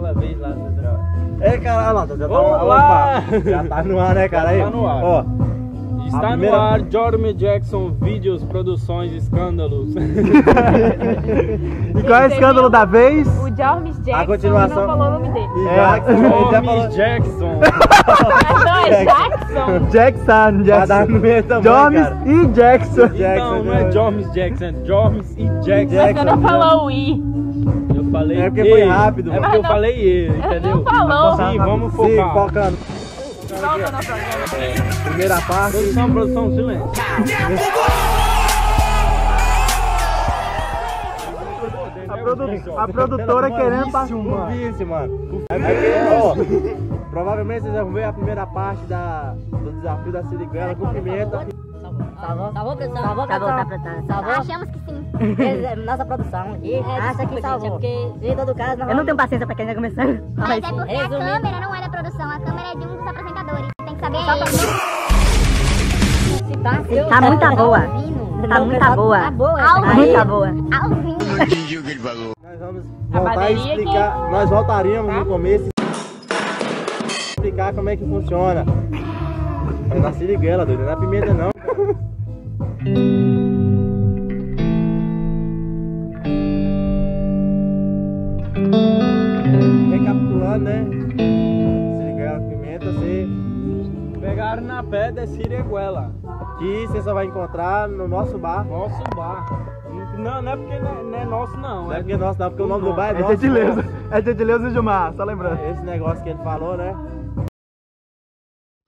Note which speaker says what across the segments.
Speaker 1: Aquela vez lá, você
Speaker 2: Ei, cara, lá, já tá,
Speaker 1: Olá!
Speaker 2: opa, já tá no ar, né, cara?
Speaker 1: Já
Speaker 2: Aí,
Speaker 1: tá no ar.
Speaker 2: Ó,
Speaker 1: Está
Speaker 2: primeira-
Speaker 1: no ar Jorme Jackson Vídeos, Produções, Escândalos.
Speaker 3: E qual é o escândalo da vez?
Speaker 4: O Jormes Jackson
Speaker 2: A continuação-
Speaker 4: não falou o nome dele.
Speaker 3: É.
Speaker 2: Jackson, ele já falou.
Speaker 1: Jorme Jackson.
Speaker 4: Mas não é Jackson?
Speaker 3: Jackson,
Speaker 2: Vai dar
Speaker 3: Jackson.
Speaker 2: no meio também,
Speaker 3: Jones
Speaker 2: cara.
Speaker 3: e Jackson.
Speaker 1: Então, não é Jormes Jackson, é Jormes e Jackson.
Speaker 4: Mas você não falou o I.
Speaker 1: Eu falei
Speaker 2: É porque foi
Speaker 1: E.
Speaker 2: rápido,
Speaker 1: É porque eu
Speaker 4: não-
Speaker 1: falei E, entendeu?
Speaker 4: não falou.
Speaker 1: Sim, vamos
Speaker 2: Sim,
Speaker 1: focar.
Speaker 2: focando.
Speaker 4: Volta no programa.
Speaker 2: Primeira parte.
Speaker 1: Produção, produção, silêncio.
Speaker 3: A, produ- a produtora querendo passar.
Speaker 2: Um vício, mano. É porque, ó, provavelmente vocês vão ver a primeira parte da, do desafio da siriguela com pimenta.
Speaker 5: Salvou? Salvou, produção?
Speaker 6: Salvou, tá,
Speaker 5: produção? Salvou?
Speaker 6: Achamos que sim.
Speaker 5: Nossa produção aqui acha que salvou. É porque, em todo caso,
Speaker 6: Eu não tenho paciência pra quem tá começando.
Speaker 7: Mas é porque a
Speaker 5: Resumindo.
Speaker 7: câmera não é da produção, a câmera é de um dos apresentadores. Tem que saber
Speaker 5: Só pra- tá,
Speaker 6: Tá muita boa.
Speaker 5: ouvindo,
Speaker 6: Tá
Speaker 5: não,
Speaker 6: muita
Speaker 5: pessoal,
Speaker 6: boa.
Speaker 5: Tá boa. Essa
Speaker 6: Tá
Speaker 5: aí.
Speaker 6: muita boa.
Speaker 7: Ao vivo.
Speaker 2: Nós vamos voltar a explicar. Nós voltaríamos no começo explicar como é que funciona. É na siriguela, doido, não é na pimenta não. Recapitulando, né? Siriguela, pimenta, você
Speaker 1: Pegaram na pedra é Siriguela.
Speaker 2: Que você só vai encontrar no nosso bar.
Speaker 1: Nosso bar. Não, não é porque não é, não é nosso, não.
Speaker 2: Não é porque nosso, não, porque o nome do bar é
Speaker 3: É
Speaker 2: nosso.
Speaker 3: gentileza. É gentileza e Gilmar, só lembrando.
Speaker 2: Esse negócio que ele falou, né?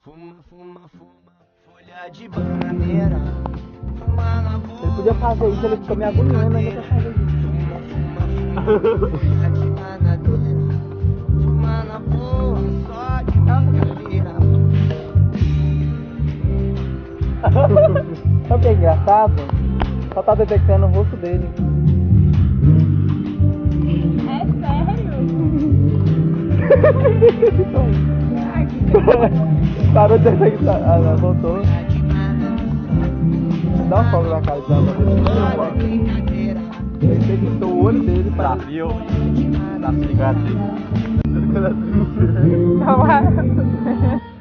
Speaker 8: Fuma, fuma, fuma, folha de bananeira. Fuma na boca.
Speaker 3: Ele podia fazer isso, ele ficou me agoniando ainda pra fazer isso.
Speaker 8: Fuma, fuma, folha de
Speaker 3: Sabe o que é engraçado? Só tá detectando o rosto dele.
Speaker 4: É sério?
Speaker 3: Parou de detectar. Ah, não, voltou. Dá um fogo na cara dela. Ele detectou o olho dele pra.
Speaker 2: Viu? Da cigarra.
Speaker 4: Tá lá.